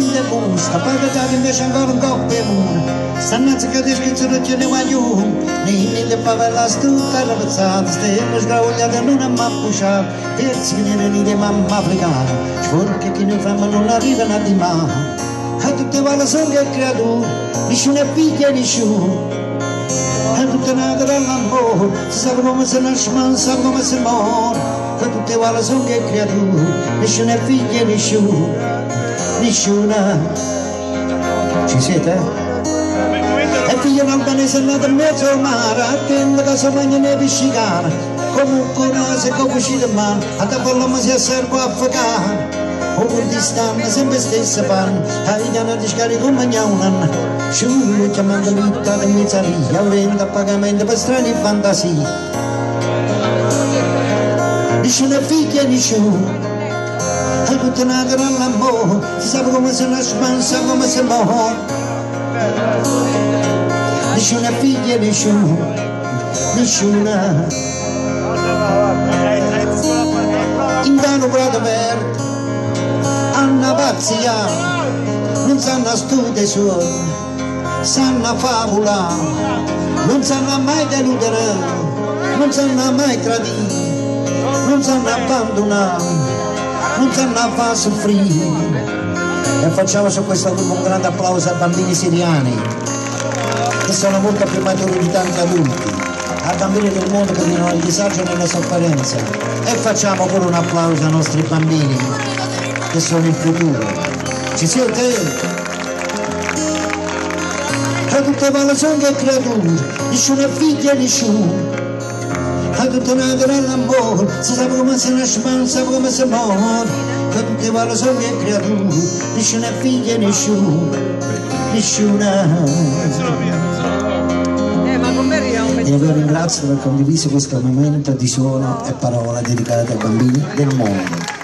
in de busta, poi vedete invece ancora un coppia e una. Stannazza che ti schizzano ce ne voglio, nei le favela tutta rapazzata, stelle sgravogliate non è mai pusciata, terzi che ne ne mamma africana, sporche che ne fanno non arrivano a di mano. A tutte le sono che creature, nessuno è figlio nessuno. A tutte le altre l'amore, si sa come se nasce, ma non sa come si muore. A tutte le nessuna. Ci siete? E figlio un albanese è nato in mezzo al mare, attento che si mangia nei piscicani, comunque una se come uscita in mano, a te parliamo sia serbo africano. O Kurdistan sempre stessa pan, ai dana di scarico magnaunan, sciulu chiamando l'utta di mizzaria, avrendo pagamento per strani fantasie. Nessuna figlia, nessuno, hai tutte nate nell'amore, si sa come se nasce, ma non sa come si muore nessuna figlia, nessuno, nessuna. Intanto prato verde, Anna pazzia, non sanno studiare suoi, sanno favola, non sanno mai deludere, non sanno mai tradire, non sanno abbandonare, sanno far soffrire. E facciamo su questo gruppo un grande applauso ai bambini siriani che sono molto più maturi di tanti adulti, ai bambini del mondo che vivono il disagio e nella sofferenza. E facciamo pure un applauso ai nostri bambini che sono il futuro. Ci siete? A tutte le sono che creature, nessuna figlia nessuno. A tutte le nell'amore, si sa come si nasce ma non sa come si muore. A tutte le sono che creature, nessuna figlia nessuno, nessuna. E vi ringrazio per aver condiviso questo momento di suono e parola dedicate ai bambini del mondo.